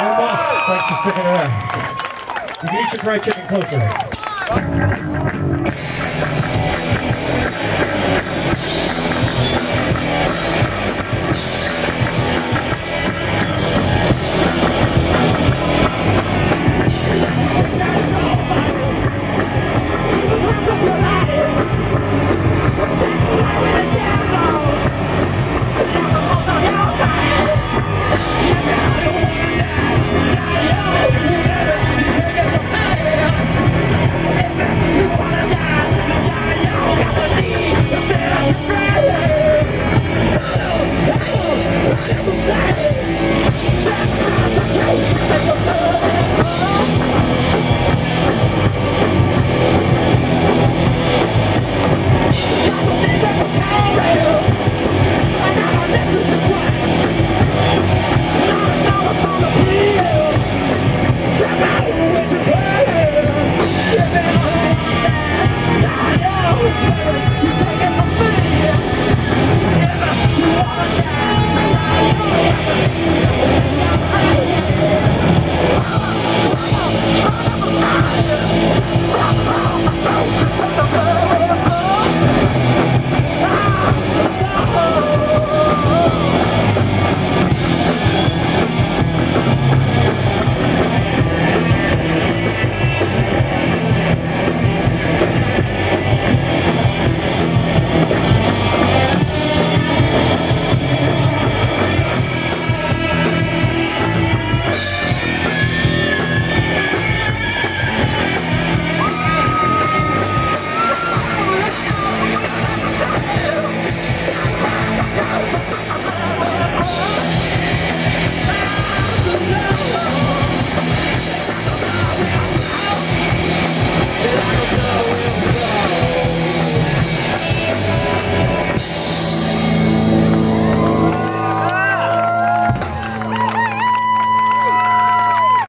And Musk, thanks for sticking around. You can eat your fried chicken closer. I'm